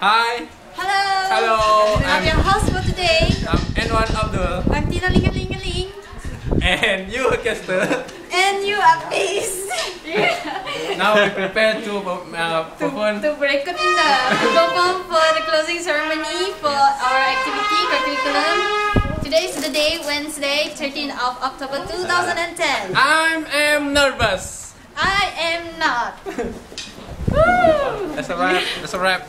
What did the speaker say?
Hi, Hello. Hello, I'm I'm- your host for today. I'm Andwan Abdul I'm Tina Lingalingaling. and you Kester. And you Apis. peace. Now we prepare to uh, perform. to break it in the to perform for the closing ceremony for our activity curriculum. Today is the day, Wednesday, 13th of October 2010. I am nervous. I am not. That's a wrap. That's a wrap.